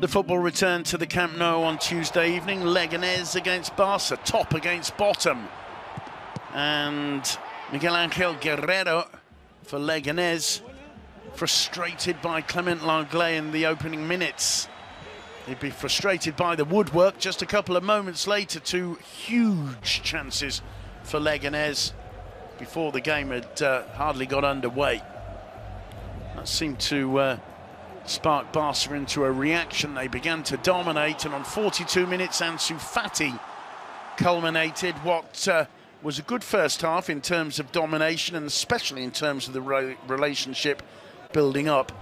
The football returned to the Camp Nou on Tuesday evening. Leganés against Barca, top against bottom. And Miguel Angel Guerrero for Leganés, frustrated by Clement Lenglet in the opening minutes. He'd be frustrated by the woodwork just a couple of moments later. Two huge chances for Leganés before the game had uh, hardly got underway. That seemed to uh, spark Barca into a reaction. They began to dominate, and on 42 minutes, Ansu Fati culminated what uh, was a good first half in terms of domination, and especially in terms of the re relationship building up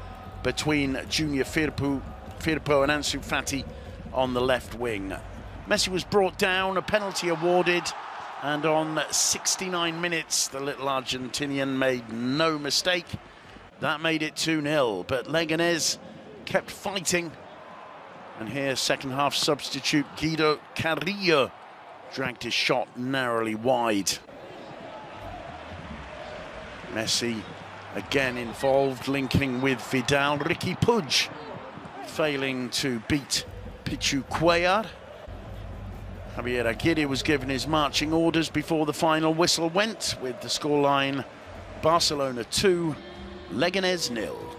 between Junior Firpo, Firpo and Ansu Fati on the left wing. Messi was brought down, a penalty awarded, and on 69 minutes, the little Argentinian made no mistake. That made it 2-0, but Leganés kept fighting. And here, second half substitute Guido Carrillo dragged his shot narrowly wide. Messi again involved, linking with Vidal. Riqui Puig failing to beat Pichu Cuellar. Javier Aguirre was given his marching orders before the final whistle went with the scoreline Barcelona 2, Leganés nil.